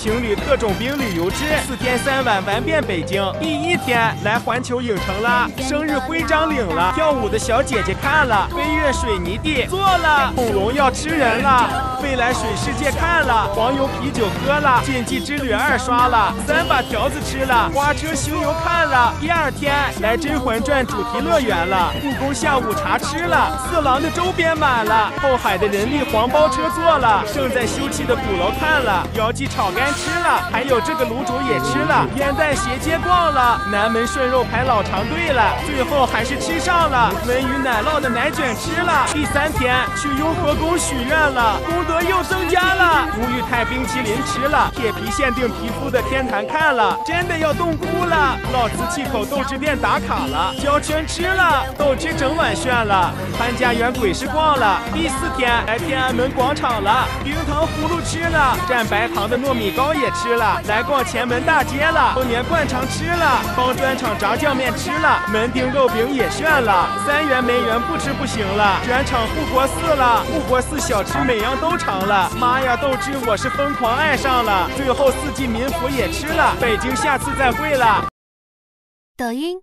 情侣特种兵旅游之，四天三晚玩遍北京。第一天来环球影城了，生日徽章领了，跳舞的小姐姐看了，飞跃水泥地坐了，恐龙要吃人了，未来水世界看了，黄油啤酒喝了，禁忌之旅二刷了，三把条子吃了，花车巡游看了。第二天来甄嬛传主题乐园了，故宫下午茶吃了，四郎的周边买了，后海的人力黄包车坐了，正在修葺的鼓楼看了，姚记炒肝吃了，还有这个卤煮也吃了，烟袋斜街逛了，南门顺肉排老长队了，最后还是吃上了文娱奶酪的奶卷吃了。第三天去雍和宫许愿了，功德又增加了，吴裕泰冰淇淋吃了，铁皮限定皮肤的天坛看了，真的要冻哭了，老子气口豆汁店打卡了，胶圈吃了，豆汁整碗炫了，潘家园鬼市逛了。第四天来天安门广场了，冰糖葫芦吃了，蘸白糖的糯米糕也吃了，来逛前门大街了，丰年灌肠吃了，方砖厂炸酱面吃了，门钉肉饼也炫了，三元梅园不吃不行了，转场护国寺了，护国寺小吃每样都长了，妈呀，豆汁我是疯狂爱上了，最后四季民福也吃了，北京下次再会了。抖音。